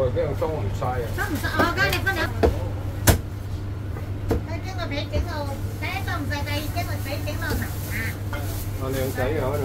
喎，俾人装唔晒啊！装唔晒，我梗系你分两。第一个俾整到，第一个唔使，第二个俾整到头啊！阿靓仔啊喺度。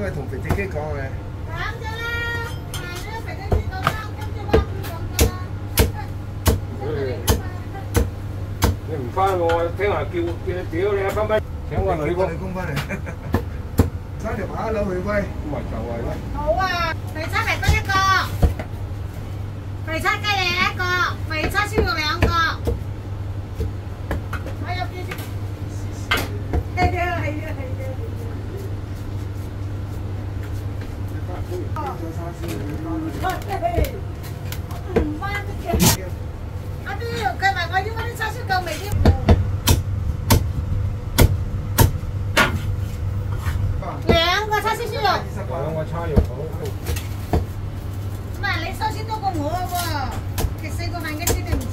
咁佢同肥仔机讲嘅，你唔翻我听话叫叫屌你啊！分分请个女个工，女工翻嚟，三条马骝去威，咁咪就系咯。好啊，肥叉嚟多一个，肥叉鸡翼一个，肥叉烧肉两个。我有几少？系啊系啊系啊！唔翻得嘅。阿边计埋我要嗰啲叉烧够未添？两个叉烧烧肉。两个叉肉好。唔系 mà lấy sao chứ tôi còn ngủ không à cái xe của mình cái gì đừng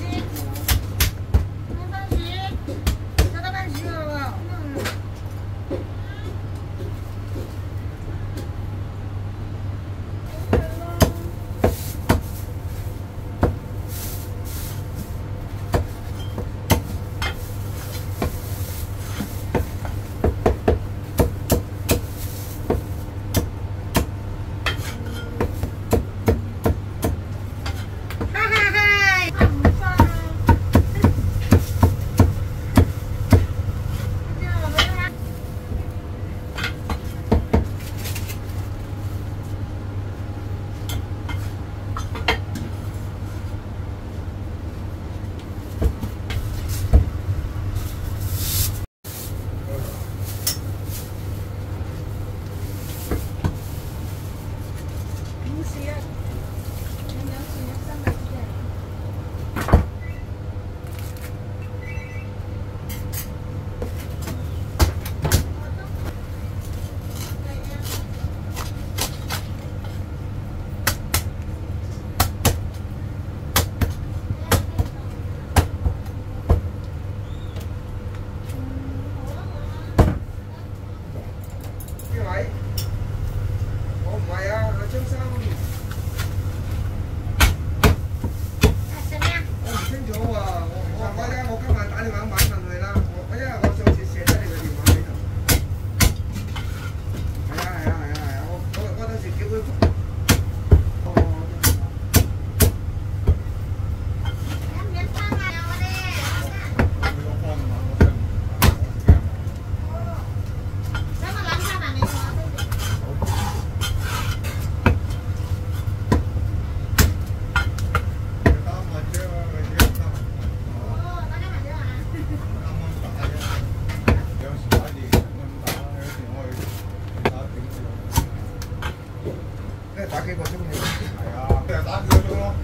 see it? 打幾個鐘你？係啊，打幾個鐘咯。